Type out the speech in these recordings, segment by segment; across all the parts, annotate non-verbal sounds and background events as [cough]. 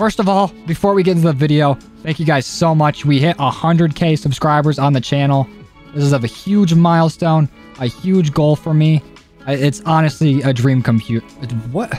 First of all, before we get into the video, thank you guys so much. We hit 100k subscribers on the channel. This is a huge milestone, a huge goal for me. It's honestly a dream compute. What?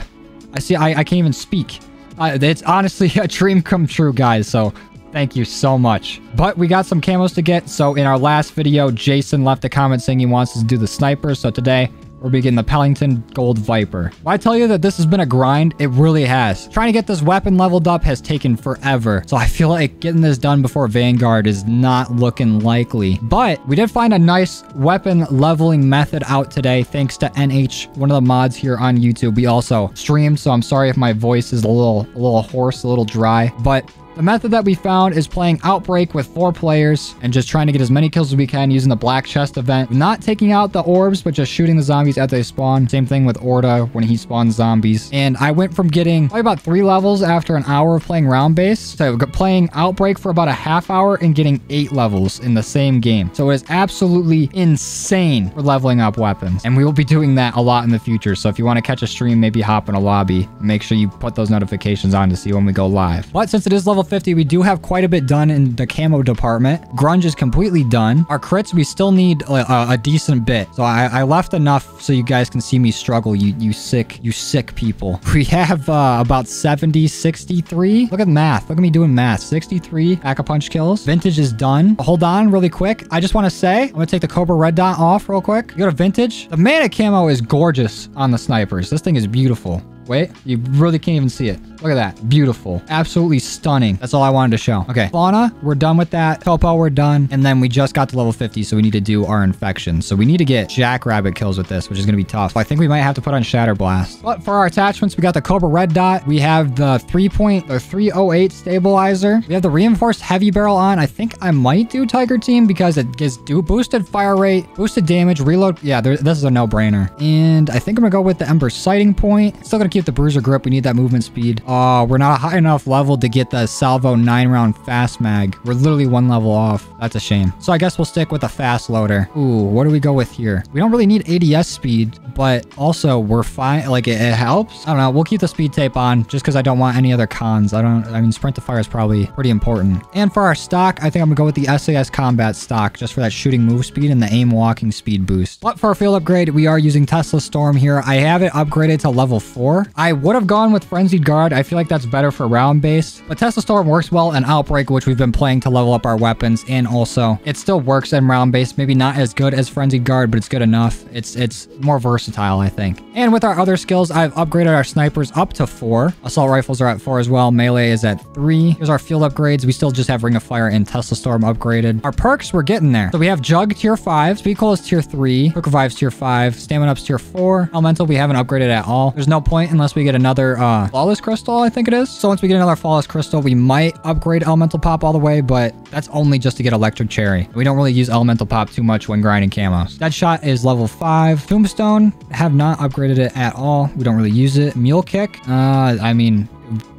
I see, I, I can't even speak. Uh, it's honestly [laughs] a dream come true, guys. So Thank you so much. But we got some camos to get. So in our last video, Jason left a comment saying he wants us to do the sniper. So today we're beginning the Pelington Gold Viper. When I tell you that this has been a grind, it really has. Trying to get this weapon leveled up has taken forever. So I feel like getting this done before Vanguard is not looking likely. But we did find a nice weapon leveling method out today thanks to NH, one of the mods here on YouTube. We also streamed, so I'm sorry if my voice is a little, a little hoarse, a little dry. But the method that we found is playing Outbreak with four players and just trying to get as many kills as we can using the Black Chest event. Not taking out the orbs, but just shooting the zombies as they spawn. Same thing with Orda when he spawns zombies. And I went from getting probably about three levels after an hour of playing round base to playing Outbreak for about a half hour and getting eight levels in the same game. So it is absolutely insane for leveling up weapons. And we will be doing that a lot in the future. So if you want to catch a stream, maybe hop in a lobby. Make sure you put those notifications on to see when we go live. But since it is level 50, we do have quite a bit done in the camo department. Grunge is completely done. Our crits, we still need a, a decent bit. So I, I, left enough so you guys can see me struggle, you, you sick, you sick people. [laughs] We have uh, about 70, 63. Look at math. Look at me doing math. 63 Pack-a-Punch kills. Vintage is done. Hold on really quick. I just want to say, I'm going to take the Cobra Red Dot off real quick. You go to Vintage. The Mana camo is gorgeous on the snipers. This thing is beautiful. Wait, you really can't even see it. Look at that. Beautiful. Absolutely stunning. That's all I wanted to show. Okay. Fauna, we're done with that. Topo, we're done. And then we just got to level 50, so we need to do our infection. So we need to get Jackrabbit kills with this, which is going to be tough. I think we might have to put on Shatter Blast. But for our attachments, we got the Cobra Red Dot. We have the 3 point or 308 stabilizer. We have the reinforced heavy barrel on. I think I might do Tiger Team because it gives do boosted fire rate, boosted damage, reload. Yeah, there, this is a no-brainer. And I think I'm going to go with the Ember sighting point. Still going to keep the Bruiser grip. We need that movement speed. Oh, we're not high enough level to get the Salvo 9 round fast mag. We're literally one level off. That's a shame. So I guess we'll stick with a fast loader. Ooh, what do we go with here? We don't really need ADS speed, but also we're fine. Like it, it helps. I don't know. We'll keep the speed tape on just because I don't want any other cons. I don't, I mean, sprint to fire is probably pretty important. And for our stock, I think I'm gonna go with the SAS combat stock just for that shooting move speed and the aim walking speed boost. But for our field upgrade, we are using Tesla Storm here. I have it upgraded to level four. I would have gone with Frenzied Guard. I feel like that's better for round based. But Tesla Storm works well in Outbreak, which we've been playing to level up our weapons. And also, it still works in round based. Maybe not as good as Frenzied Guard, but it's good enough. It's it's more versatile, I think. And with our other skills, I've upgraded our snipers up to four. Assault rifles are at four as well. Melee is at three. Here's our field upgrades. We still just have Ring of Fire and Tesla Storm upgraded. Our perks, we're getting there. So we have Jug tier five. Speed Cola is tier three. Quick Revive's tier five. Stamina Up's tier four. Elemental, we haven't upgraded at all. There's no point unless we get another uh, Flawless Crystal, I think it is. So once we get another Flawless Crystal, we might upgrade Elemental Pop all the way, but that's only just to get Electric Cherry. We don't really use Elemental Pop too much when grinding camos. Deadshot is level 5. Tombstone, have not upgraded it at all. We don't really use it. Mule Kick, uh, I mean,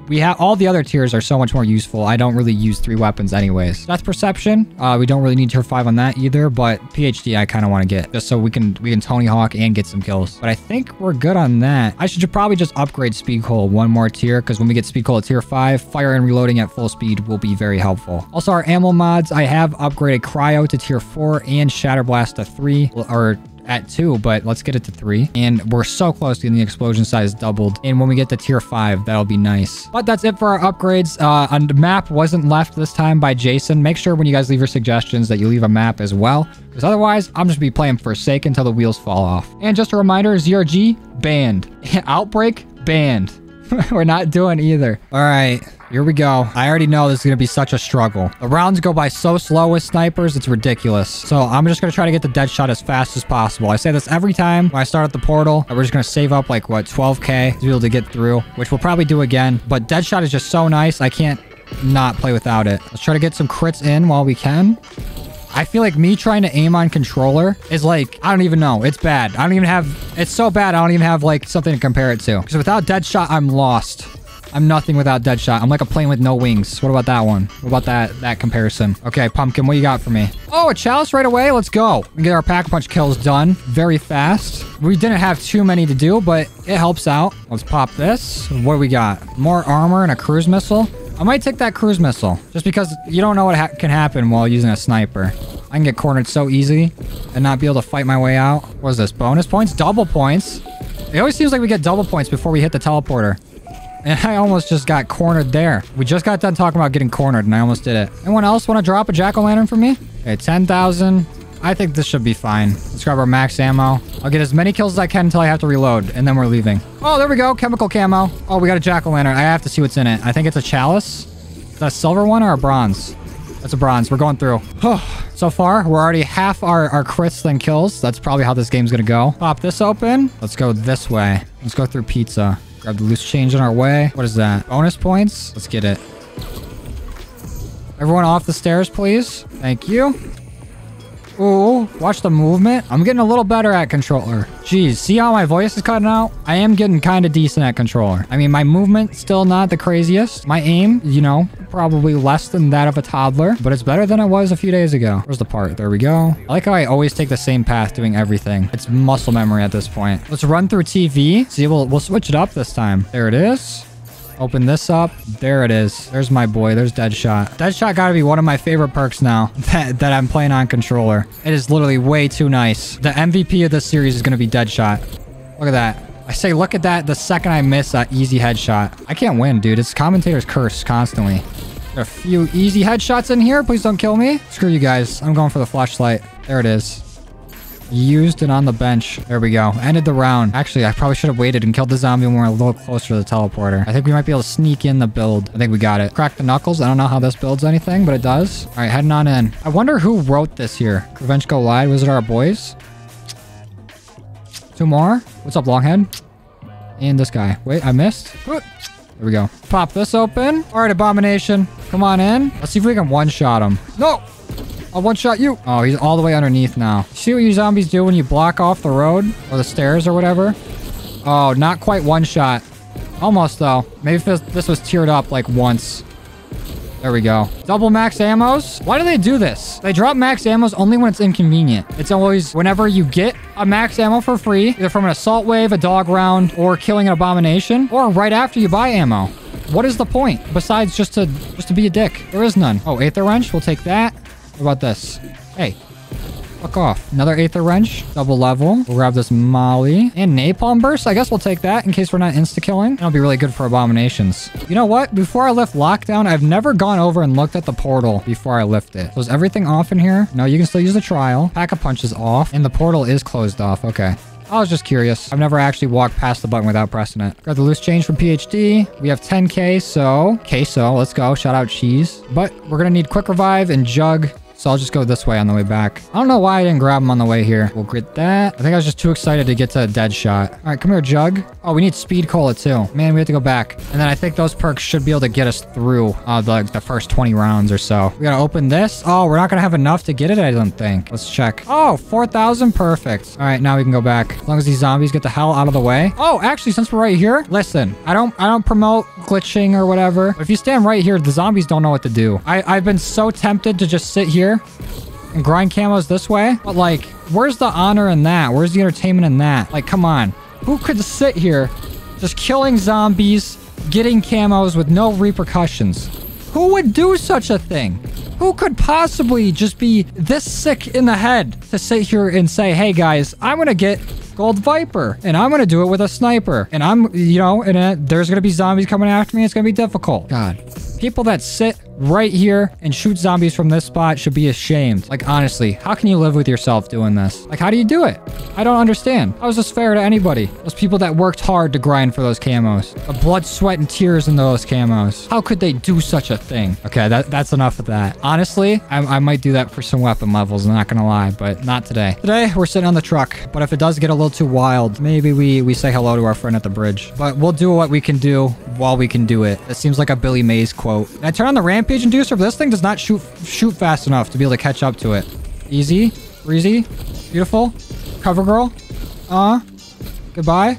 we have all the other tiers are so much more useful. I don't really use three weapons anyways. That's perception. Uh, we don't really need tier five on that either, but PhD I kind of want to get just so we can we can Tony Hawk and get some kills. But I think we're good on that. I should probably just upgrade Speed Cola one more tier because when we get Speed Cola tier five, fire and reloading at full speed will be very helpful. Also, our ammo mods, I have upgraded Cryo to tier four and Shatter Blast to three or at two, but let's get it to three. And we're so close to getting the explosion size doubled. And when we get to tier five, that'll be nice. But that's it for our upgrades. Uh, a map wasn't left this time by Jason. Make sure when you guys leave your suggestions that you leave a map as well. Because otherwise, I'm just be playing Forsaken until the wheels fall off. And just a reminder, ZRG, banned. [laughs] Outbreak, banned. [laughs] We're not doing either. All right. Here we go. I already know this is going to be such a struggle. The rounds go by so slow with snipers, it's ridiculous. So I'm just going to try to get the Deadshot as fast as possible. I say this every time when I start at the portal. We're just going to save up like, what, 12k to be able to get through, which we'll probably do again. But Deadshot is just so nice. I can't not play without it. Let's try to get some crits in while we can. I feel like me trying to aim on controller is like, I don't even know. It's bad. I don't even have, it's so bad I don't even have like something to compare it to. Because without Deadshot, I'm lost. I'm nothing without Deadshot. I'm like a plane with no wings. What about that one? What about that that comparison? Okay, Pumpkin, what you got for me? Oh, a Chalice right away? Let's go. Get our Pack-a-Punch kills done very fast. We didn't have too many to do, but it helps out. Let's pop this. What do we got? More armor and a cruise missile. I might take that cruise missile just because you don't know what ha can happen while using a sniper. I can get cornered so easy and not be able to fight my way out. What is this? Bonus points? Double points? It always seems like we get double points before we hit the teleporter. [laughs] And I almost just got cornered there. We just got done talking about getting cornered and I almost did it. Anyone else want to drop a jack-o'-lantern for me? Okay, 10,000. I think this should be fine. Let's grab our max ammo. I'll get as many kills as I can until I have to reload, and then we're leaving. Oh, there we go. Chemical camo. Oh, we got a jack-o'-lantern. I have to see what's in it. I think it's a chalice. Is that a silver one or a bronze? That's a bronze. We're going through. [sighs] so far, we're already half our, our crits than kills. That's probably how this game's gonna go. Pop this open. Let's go this way. Let's go through pizza. Grab the loose change on our way. What is that? Bonus points? Let's get it. Everyone off the stairs, please. Thank you. Ooh, watch the movement. I'm getting a little better at controller. Jeez, see how my voice is cutting out? I am getting kind of decent at controller. I mean, my movement still not the craziest. My aim, you know, probably less than that of a toddler, but it's better than it was a few days ago. Where's the part? There we go. I like how I always take the same path doing everything. It's muscle memory at this point. Let's run through TV. See, we'll, we'll switch it up this time. There it is. Open this up. There it is. There's my boy. There's Deadshot. Deadshot gotta be one of my favorite perks now [laughs] that, that I'm playing on controller. It is literally way too nice. The MVP of this series is gonna be Deadshot. Look at that. I say look at that the second I miss that easy headshot. I can't win, dude. It's commentator's curse constantly. A few easy headshots in here. Please don't kill me. Screw you guys. I'm going for the flashlight. There it is. Used it on the bench. There we go. Ended the round. Actually, I probably should have waited and killed the zombie when we're a little closer to the teleporter. I think we might be able to sneak in the build. I think we got it. Crack the knuckles. I don't know how this builds anything, but it does. All right, heading on in. I wonder who wrote this here. Revenge Go Lied. Was it our boys? Two more. What's up, Longhead? And this guy. Wait, I missed. There we go. Pop this open. All right, Abomination. Come on in. Let's see if we can one-shot him. No! I'll one-shot you. Oh, he's all the way underneath now. See what you zombies do when you block off the road? Or the stairs or whatever? Oh, not quite one-shot. Almost, though. Maybe if this, this was tiered up, like, once. There we go. Double max ammos? Why do they do this? They drop max ammos only when it's inconvenient. It's always whenever you get a max ammo for free, either from an assault wave, a dog round, or killing an abomination, or right after you buy ammo. What is the point besides just to just to be a dick? There is none. Oh, Aether Wrench. We'll take that. What about this? Hey, fuck off. Another Aether Wrench. Double level. We'll grab this Molly. And Napalm Burst. I guess we'll take that in case we're not insta-killing. That'll be really good for abominations. You know what? Before I lift lockdown, I've never gone over and looked at the portal before I lift it. So is everything off in here? No, you can still use the trial. Pack-a-Punch is off. And the portal is closed off. Okay. I was just curious. I've never actually walked past the button without pressing it. Got the loose change from PhD. We have 10k, so... Queso, let's go. Shout out cheese. But we're gonna need quick revive and jug. So I'll just go this way on the way back. I don't know why I didn't grab him on the way here. We'll grit that. I think I was just too excited to get to a Deadshot. All right, come here, Jug. Oh, we need speed cola too. Man, we have to go back. And then I think those perks should be able to get us through uh, the, the first 20 rounds or so. We gotta open this. Oh, we're not gonna have enough to get it, I don't think. Let's check. Oh, 4,000. Perfect. All right, now we can go back. As long as these zombies get the hell out of the way. Oh, actually, since we're right here, listen, I don't I don't promote glitching or whatever. If you stand right here, the zombies don't know what to do. I, I've been so tempted to just sit here and grind camos this way. But like, where's the honor in that? Where's the entertainment in that? Like, come on. Who could sit here just killing zombies, getting camos with no repercussions? Who would do such a thing? Who could possibly just be this sick in the head to sit here and say, hey guys, I'm gonna get Gold Viper and I'm gonna do it with a sniper and I'm, you know, and uh, there's gonna be zombies coming after me. It's gonna be difficult. God. People that sit right here and shoot zombies from this spot should be ashamed. Like, honestly, how can you live with yourself doing this? Like, how do you do it? I don't understand. How is this fair to anybody? Those people that worked hard to grind for those camos. The blood, sweat, and tears in those camos. How could they do such a thing? Okay, that, that's enough of that. Honestly, I, I might do that for some weapon levels, I'm not gonna lie, but not today. Today, we're sitting on the truck, but if it does get a little too wild, maybe we, we say hello to our friend at the bridge. But we'll do what we can do while we can do it. It seems like a Billy Mays quote. Can I turn on the rampage inducer, but this thing does not shoot shoot fast enough to be able to catch up to it. Easy, breezy, beautiful. Cover girl. Uh, goodbye.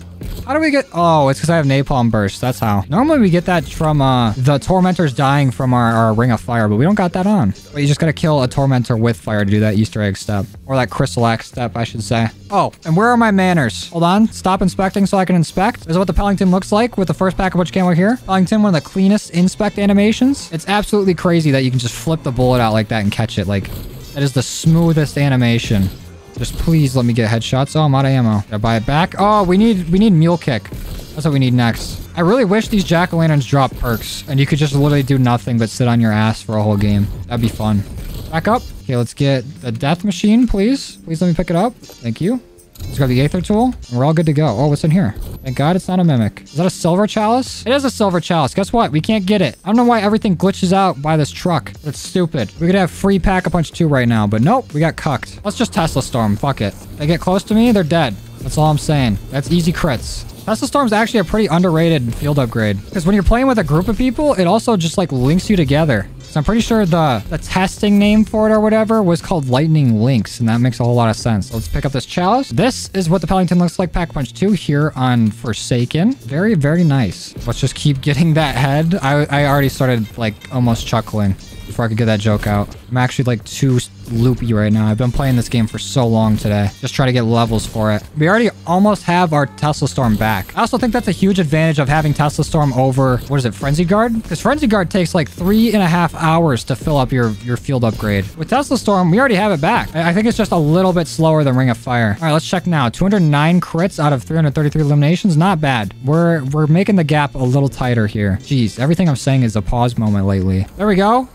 How do we get... Oh, it's because I have Napalm Burst. That's how. Normally we get that from uh, the Tormentors dying from our, our Ring of Fire, but we don't got that on. But you just gotta kill a Tormentor with fire to do that Easter egg step. Or that Crystal Axe step, I should say. Oh, and where are my manners? Hold on. Stop inspecting so I can inspect. This is what the Pelington looks like with the first Pack-a-Punch Camo here. Pelington, one of the cleanest inspect animations. It's absolutely crazy that you can just flip the bullet out like that and catch it. Like, that is the smoothest animation. Just please let me get headshots. Oh, I'm out of ammo. Gotta buy it back. Oh, we need we need mule kick. That's what we need next. I really wish these jack-o'-lanterns drop perks and you could just literally do nothing but sit on your ass for a whole game. That'd be fun. Back up. Okay, let's get the death machine, please. Please let me pick it up. Thank you. Let's grab the Aether Tool, and we're all good to go. Oh, what's in here? Thank God it's not a Mimic. Is that a Silver Chalice? It is a Silver Chalice. Guess what? We can't get it. I don't know why everything glitches out by this truck. That's stupid. We could have free Pack-a-Punch 2 right now, but nope, we got cucked. Let's just Tesla Storm. Fuck it. They get close to me, they're dead. That's all I'm saying. That's easy crits. Tesla Storm's actually a pretty underrated field upgrade. Because when you're playing with a group of people, it also just like links you together. So I'm pretty sure the, the testing name for it or whatever was called Lightning Links, and that makes a whole lot of sense. Let's pick up this chalice. This is what the Pelington looks like Pack-a-Punch 2 here on Forsaken. Very, very nice. Let's just keep getting that head. I, I already started like almost chuckling before I could get that joke out. I'm actually like too loopy right now. I've been playing this game for so long today. Just try to get levels for it. We already almost have our Tesla Storm back. I also think that's a huge advantage of having Tesla Storm over, what is it, Frenzy Guard? Because Frenzy Guard takes like three and a half hours to fill up your, your field upgrade. With Tesla Storm, we already have it back. I, I think it's just a little bit slower than Ring of Fire. All right, let's check now. 209 crits out of 333 eliminations. Not bad. We're, we're making the gap a little tighter here. Jeez, everything I'm saying is a pause moment lately. There we go.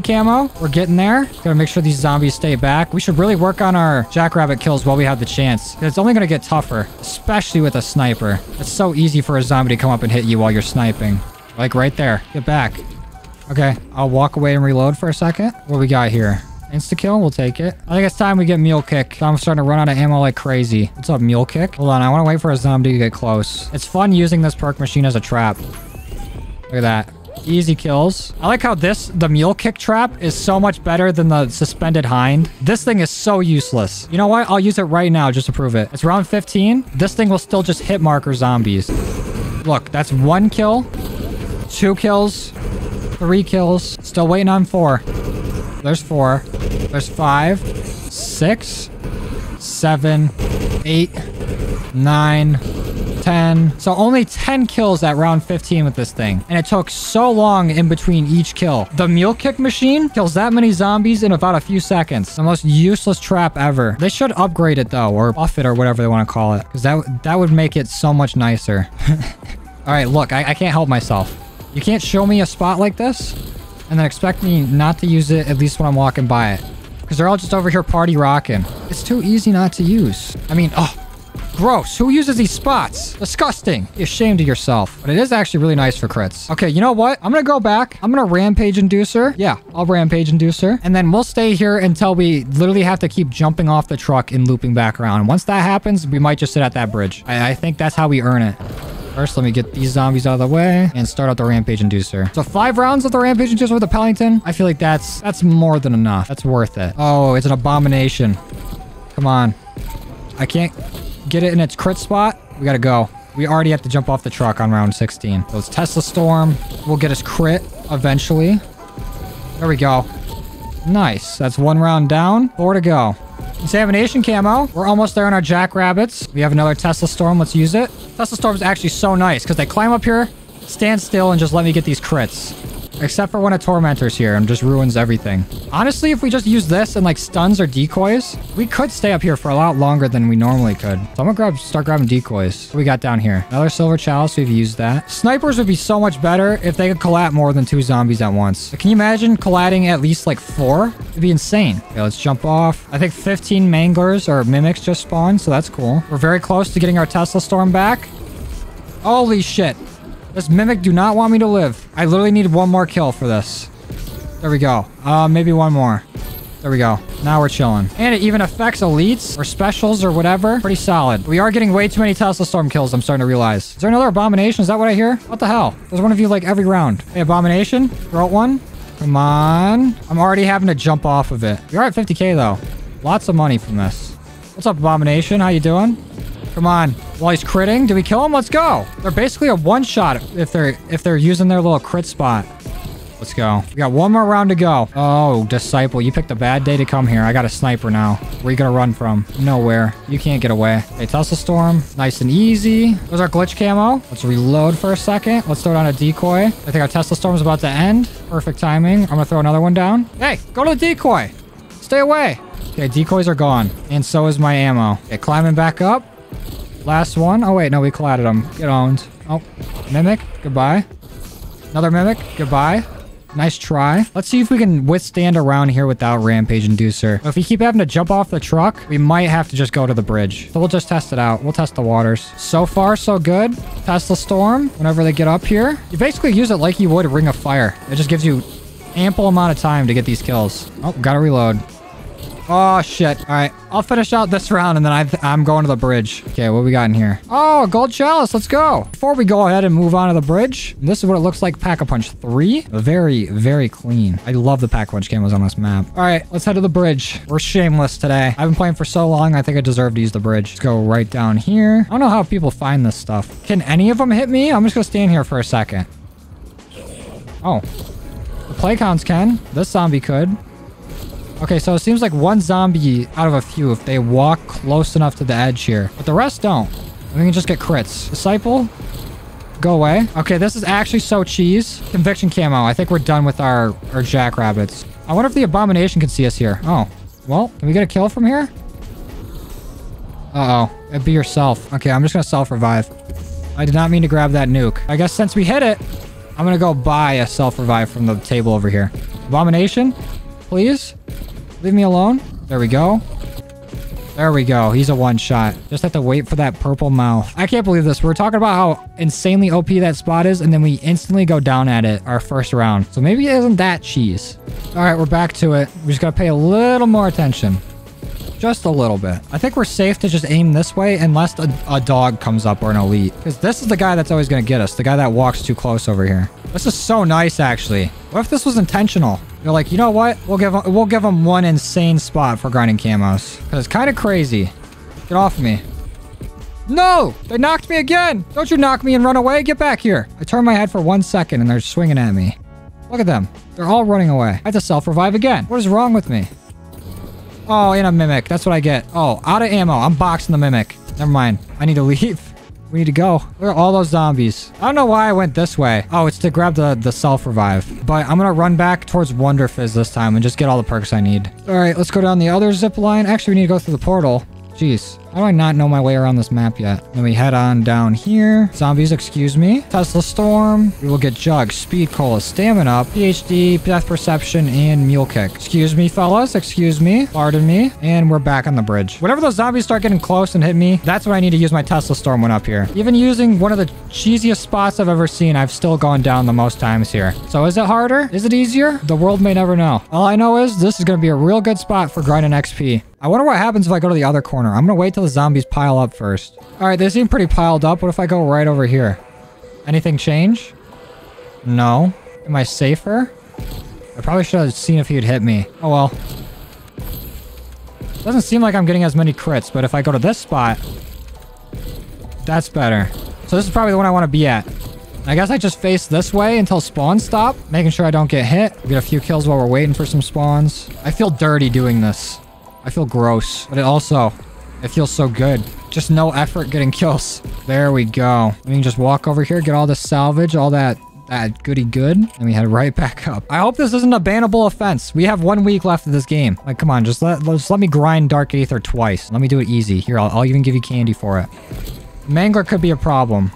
Camo. We're getting there. Gotta make sure these zombies stay back. We should really work on our jackrabbit kills while we have the chance. It's only to get tougher, especially with a sniper. It's so easy for a zombie to come up and hit you while you're sniping. Like right there. Get back. Okay, I'll walk away and reload for a second. What we got here? Insta-kill, we'll take it. I think it's time we get Mule Kick. I'm starting to run out of ammo like crazy. What's up, Mule Kick? Hold on, I want to wait for a zombie to get close. It's fun using this perk machine as a trap. Look at that. Easy kills. I like how this, the mule kick trap, is so much better than the suspended hind. This thing is so useless. You know what? I'll use it right now just to prove it. It's round 15. This thing will still just hit marker zombies. Look, that's one kill, two kills, three kills. Still waiting on four. There's four. There's five, six, seven, eight, nine, 10. So only 10 kills at round 15 with this thing. And it took so long in between each kill. The mule kick machine kills that many zombies in about a few seconds. The most useless trap ever. They should upgrade it though, or buff it or whatever they want to call it. Because that, that would make it so much nicer. [laughs] All right, look, I, I can't help myself. You can't show me a spot like this and then expect me not to use it at least when I'm walking by it. Because they're all just over here party rocking. It's too easy not to use. I mean, oh, Gross. Who uses these spots? Disgusting. Be ashamed of yourself. But it is actually really nice for crits. Okay, you know what? I'm gonna go back. I'm gonna rampage inducer. Yeah, I'll rampage inducer. And then we'll stay here until we literally have to keep jumping off the truck and looping back around. Once that happens, we might just sit at that bridge. I, I think that's how we earn it. First, let me get these zombies out of the way and start out the Rampage Inducer. So five rounds of the Rampage Inducer with the Pelington. I feel like that's that's more than enough. That's worth it. Oh, it's an abomination. Come on. I can't get it in its crit spot, we gotta go. We already have to jump off the truck on round 16. So it's Tesla Storm. We'll get his crit eventually. There we go. Nice. That's one round down. Four to go. Examination camo. We're almost there on our jackrabbits. We have another Tesla Storm. Let's use it. Tesla Storm is actually so nice because they climb up here, stand still, and just let me get these crits. Except for when a Tormentor's here and just ruins everything. Honestly, if we just use this and like stuns or decoys, we could stay up here for a lot longer than we normally could. So I'm gonna grab, start grabbing decoys. What we got down here? Another Silver Chalice, we've used that. Snipers would be so much better if they could collat more than two zombies at once. Can you imagine collatting at least like four? It'd be insane. Okay, let's jump off. I think 15 Manglers or Mimics just spawned, so that's cool. We're very close to getting our Tesla Storm back. Holy shit. This Mimic do not want me to live. I literally need one more kill for this. There we go. Uh, maybe one more. There we go. Now we're chilling. And it even affects elites or specials or whatever. Pretty solid. We are getting way too many Tesla Storm kills, I'm starting to realize. Is there another Abomination? Is that what I hear? What the hell? There's one of you like every round. Hey, Abomination? Throw one. Come on. I'm already having to jump off of it. You're at 50k though. Lots of money from this. What's up, Abomination? How you doing? Come on. While he's critting, do we kill him? Let's go. They're basically a one shot if they're if they're using their little crit spot. Let's go. We got one more round to go. Oh, Disciple, you picked a bad day to come here. I got a sniper now. Where you gonna run from? Nowhere. You can't get away. Hey, Tesla Storm. Nice and easy. There's our glitch camo. Let's reload for a second. Let's throw down a decoy. I think our Tesla Storm is about to end. Perfect timing. I'm gonna throw another one down. Hey, go to the decoy. Stay away. Okay, decoys are gone. And so is my ammo. Okay, climbing back up. Last one. Oh, wait. No, we collided them. Get owned. Oh, Mimic. Goodbye. Another Mimic. Goodbye. Nice try. Let's see if we can withstand around here without Rampage Inducer. If we keep having to jump off the truck, we might have to just go to the bridge. So we'll just test it out. We'll test the waters. So far, so good. Tesla Storm, whenever they get up here. You basically use it like you would Ring of Fire. It just gives you ample amount of time to get these kills. Oh, gotta reload. Oh, shit. All right. I'll finish out this round and then I I'm going to the bridge. Okay, what we got in here? Oh, gold chalice. Let's go. Before we go ahead and move on to the bridge, this is what it looks like Pack-a-Punch 3. Very, very clean. I love the Pack-a-Punch camos on this map. All right, let's head to the bridge. We're shameless today. I've been playing for so long, I think I deserve to use the bridge. Let's go right down here. I don't know how people find this stuff. Can any of them hit me? I'm just gonna stand here for a second. Oh. The Plaguehounds can. This zombie could. Okay, so it seems like one zombie out of a few if they walk close enough to the edge here. But the rest don't. We can just get crits. Disciple, go away. Okay, this is actually so cheese. Conviction camo. I think we're done with our, our jackrabbits. I wonder if the abomination can see us here. Oh, well, can we get a kill from here? Uh-oh. It'd be yourself. Okay, I'm just gonna self-revive. I did not mean to grab that nuke. I guess since we hit it, I'm gonna go buy a self-revive from the table over here. Abomination, please? Leave me alone. There we go. There we go. He's a one shot. Just have to wait for that purple mouth. I can't believe this. We're talking about how insanely OP that spot is, and then we instantly go down at it our first round. So maybe it isn't that cheese. All right, we're back to it. We just got to pay a little more attention. Just a little bit. I think we're safe to just aim this way unless a, a dog comes up or an elite. Because this is the guy that's always going to get us. The guy that walks too close over here. This is so nice, actually. What if this was intentional? You're like, you know what? We'll give them, we'll give them one insane spot for grinding camos. Because it's kind of crazy. Get off me. No! They knocked me again! Don't you knock me and run away. Get back here. I turn my head for one second and they're swinging at me. Look at them. They're all running away. I have to self-revive again. What is wrong with me? Oh, and a mimic. That's what I get. Oh, out of ammo. I'm boxing the mimic. Never mind. I need to leave. [laughs] We need to go. Look at all those zombies. I don't know why I went this way. Oh, it's to grab the, the self-revive. But I'm going to run back towards Wonder Fizz this time and just get all the perks I need. All right, let's go down the other zip line. Actually, we need to go through the portal. Jeez. How do I not know my way around this map yet? Then we head on down here. Zombies, excuse me. Tesla Storm. We will get Jug, Speed Cola, Stamina Up, PhD, Death Perception, and Mule Kick. Excuse me, fellas. Excuse me. Pardon me. And we're back on the bridge. Whenever those zombies start getting close and hit me, that's when I need to use my Tesla Storm one up here. Even using one of the cheesiest spots I've ever seen, I've still gone down the most times here. So is it harder? Is it easier? The world may never know. All I know is this is going to be a real good spot for grinding XP. I wonder what happens if I go to the other corner. I'm going to wait till the zombies pile up first. All right, they seem pretty piled up. What if I go right over here? Anything change? No. Am I safer? I probably should have seen if he'd hit me. Oh well. Doesn't seem like I'm getting as many crits, but if I go to this spot, that's better. So this is probably the one I want to be at. I guess I just face this way until spawns stop, making sure I don't get hit. Get a few kills while we're waiting for some spawns. I feel dirty doing this. I feel gross, but it also, it feels so good. Just no effort getting kills. There we go. We can just walk over here, get all the salvage, all that that goody good, and we head right [laughs] back up. I hope this isn't a bannable offense. We have one week left of this game. Like, come on, just let, just let me grind Dark Aether twice. Let me do it easy. Here, I'll, I'll even give you candy for it. Mangler could be a problem.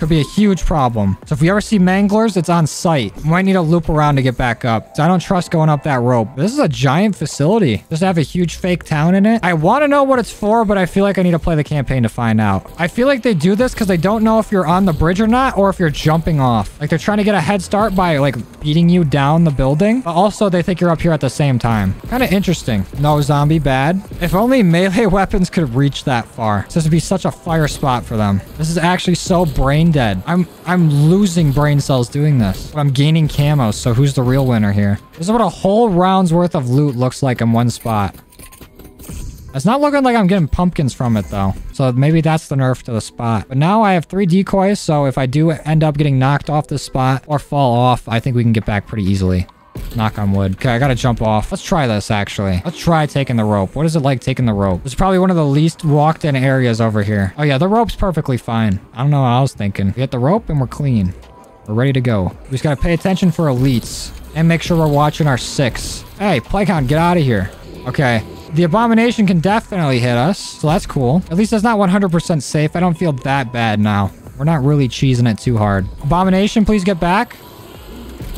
Could be a huge problem. So if we ever see manglers, it's on site. Might need to loop around to get back up. So I don't trust going up that rope. This is a giant facility. Just have a huge fake town in it. I want to know what it's for, but I feel like I need to play the campaign to find out. I feel like they do this because they don't know if you're on the bridge or not, or if you're jumping off. Like they're trying to get a head start by like beating you down the building. But also they think you're up here at the same time. Kind of interesting. No zombie bad. If only melee [laughs] weapons could reach that far. This would be such a fire spot for them. This is actually so brain dead. I'm I'm losing brain cells doing this. But I'm gaining camos, so who's the real winner here? This is what a whole round's worth of loot looks like in one spot. It's not looking like I'm getting pumpkins from it though. So maybe that's the nerf to the spot. But now I have three decoys. So if I do end up getting knocked off the spot or fall off, I think we can get back pretty easily. Knock on wood. Okay, I gotta jump off. Let's try this, actually. Let's try taking the rope. What is it like taking the rope? It's probably one of the least walked in areas over here. Oh, yeah, the rope's perfectly fine. I don't know what I was thinking. We get the rope and we're clean. We're ready to go. We just gotta pay attention for elites and make sure we're watching our six. Hey, Plaguehound, get out of here. Okay. The Abomination can definitely hit us, so that's cool. At least it's not 100% safe. I don't feel that bad now. We're not really cheesing it too hard. Abomination, please get back.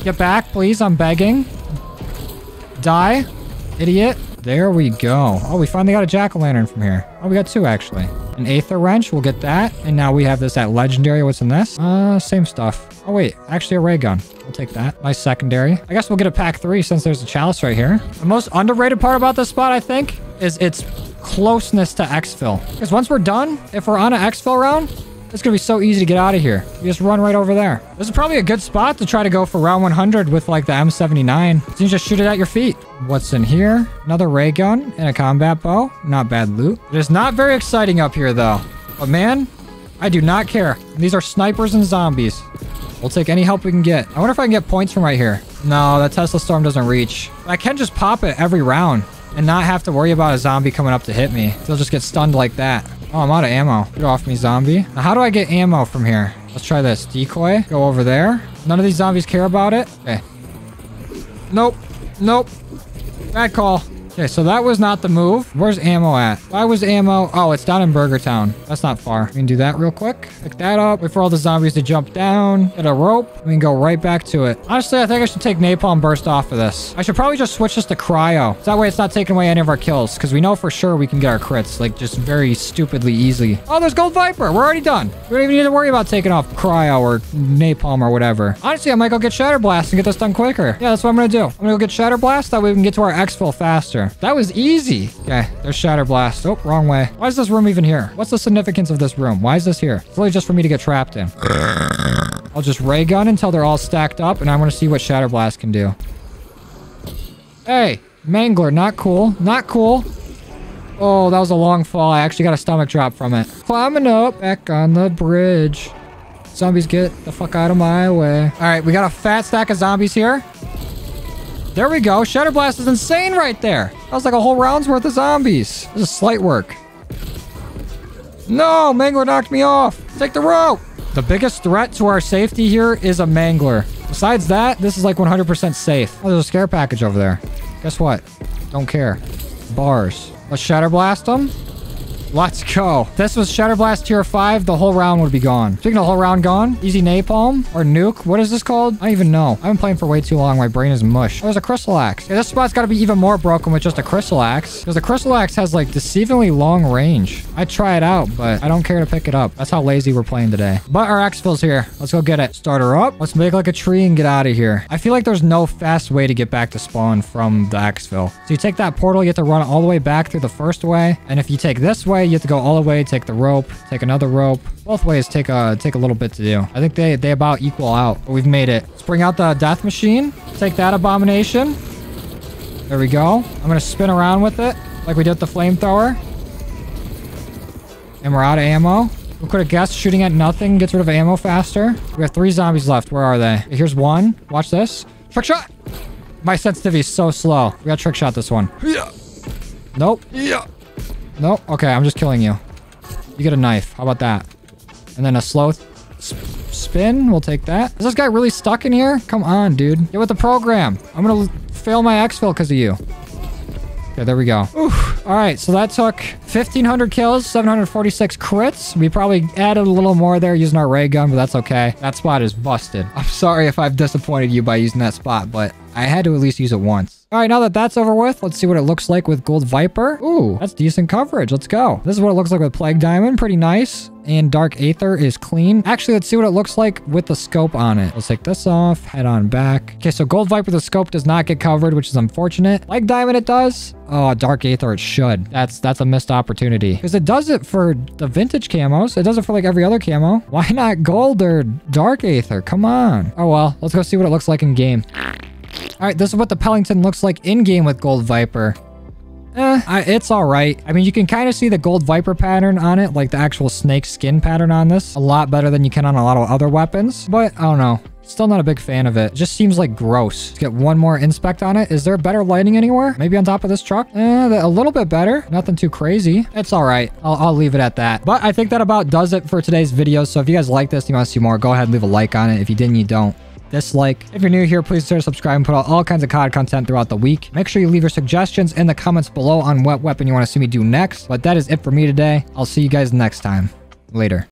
Get back, please. I'm begging. Die. Idiot. There we go. Oh, we finally got a jack-o'-lantern from here. Oh, we got two, actually. An Aether Wrench. We'll get that. And now we have this at Legendary. What's in this? Uh, same stuff. Oh, wait. Actually, a ray gun. We'll take that. Nice secondary. I guess we'll get a pack three since there's a chalice right here. The most underrated part about this spot, I think, is its closeness to exfil. Because once we're done, if we're on an exfil round, it's gonna be so easy to get out of here. You just run right over there. This is probably a good spot to try to go for round 100 with like the M79. So you just shoot it at your feet. What's in here? Another ray gun and a combat bow. Not bad loot. It is not very exciting up here though. But man, I do not care. These are snipers and zombies. We'll take any help we can get. I wonder if I can get points from right here. No, that Tesla Storm doesn't reach. I can just pop it every round and not have to worry about a zombie coming up to hit me. They'll just get stunned like that. Oh, I'm out of ammo. Get off me, zombie. Now, how do I get ammo from here? Let's try this. Decoy. Go over there. None of these zombies care about it. Okay. Nope. Nope. Bad call. Okay, so that was not the move. Where's ammo at? Why was ammo? Oh, it's down in Burger Town. That's not far. We can do that real quick. Pick that up. Wait for all the zombies to jump down. Get a rope. We can go right back to it. Honestly, I think I should take Napalm Burst off of this. I should probably just switch this to Cryo. So that way it's not taking away any of our kills. Because we know for sure we can get our crits. Like, just very stupidly easy. Oh, there's Gold Viper. We're already done. We don't even need to worry about taking off Cryo or Napalm or whatever. Honestly, I might go get Shatter Blast and get this done quicker. Yeah, that's what I'm going to do. I'm going to go get Shatter Blast. That way we can get to our exfil faster. That was easy. Okay, there's Shatter Blast. Oh, wrong way. Why is this room even here? What's the significance of this room? Why is this here? It's really just for me to get trapped in. I'll just ray gun until they're all stacked up, and I want to see what Shatter Blast can do. Hey, Mangler, not cool. Not cool. Oh, that was a long fall. I actually got a stomach drop from it. Climbing up, back on the bridge. Zombies, get the fuck out of my way. All right, we got a fat stack of zombies here. There we go. Shatter Blast is insane right there. That was like a whole round's worth of zombies. This is slight work. No, Mangler knocked me off. Take the rope. The biggest threat to our safety here is a Mangler. Besides that, this is like 100% safe. Oh, there's a scare package over there. Guess what? Don't care. Bars. Let's Shatter Blast them. Let's go. This was Shatter Blast tier 5, the whole round would be gone. Speaking of whole round gone, easy napalm or nuke. What is this called? I don't even know. I've been playing for way too long. My brain is mush. Oh, there's a crystal axe. Yeah, this spot's got to be even more broken with just a crystal axe. Because the crystal axe has like deceivingly long range. I'd try it out, but I don't care to pick it up. That's how lazy we're playing today. But our exfil's here. Let's go get it. Start her up. Let's make like a tree and get out of here. I feel like there's no fast way to get back to spawn from the exfil. So you take that portal, you have to run all the way back through the first way. And if you take this way, you have to go all the way take the rope, take another rope. Both ways take a take a little bit to do. I think they they about equal out, but we've made it. Let's bring out the death machine. Take that abomination. There we go. I'm gonna spin around with it like we did with the flamethrower. And we're out of ammo. Who could have guessed shooting at nothing gets rid of ammo faster? We have three zombies left. Where are they? Here's one. Watch this. Trick shot! My sensitivity is so slow. We got trick shot this one. Yeah. Nope. Yeah. Nope. Okay, I'm just killing you. You get a knife. How about that? And then a slow spin. We'll take that. Is this guy really stuck in here? Come on, dude. Get with the program. I'm gonna fail my exfil because of you. Okay, there we go. Oof. All right, so that took 1,500 kills, 746 crits. We probably added a little more there using our ray gun, but that's okay. That spot is busted. I'm sorry if I've disappointed you by using that spot, but I had to at least use it once. All right, now that that's over with, let's see what it looks like with Gold Viper. Ooh, that's decent coverage. Let's go. This is what it looks like with Plague Diamond. Pretty nice. And Dark Aether is clean. Actually, let's see what it looks like with the scope on it. Let's take this off, head on back. Okay, so Gold Viper, the scope does not get covered, which is unfortunate. Plague Diamond, it does. Oh, Dark Aether, it should. That's that's a missed opportunity. Because it does it for the vintage camos. It does it for like every other camo. Why not Gold or Dark Aether? Come on. Oh, well. Let's go see what it looks like in game. All right, this is what the Pelington looks like in-game with Gold Viper. Eh, I, it's all right. I mean, you can kind of see the gold viper pattern on it, like the actual snake skin pattern on this. A lot better than you can on a lot of other weapons. But I don't know. Still not a big fan of it. it. Just seems like gross. Let's get one more inspect on it. Is there better lighting anywhere? Maybe on top of this truck? Eh, a little bit better. Nothing too crazy. It's all right. I'll, I'll leave it at that. But I think that about does it for today's video. So if you guys like this, you want to see more, go ahead and leave a like on it. If you didn't, you don't dislike. If you're new here, please consider subscribe and put out all kinds of COD content throughout the week. Make sure you leave your suggestions in the comments below on what weapon you want to see me do next. But that is it for me today. I'll see you guys next time. Later.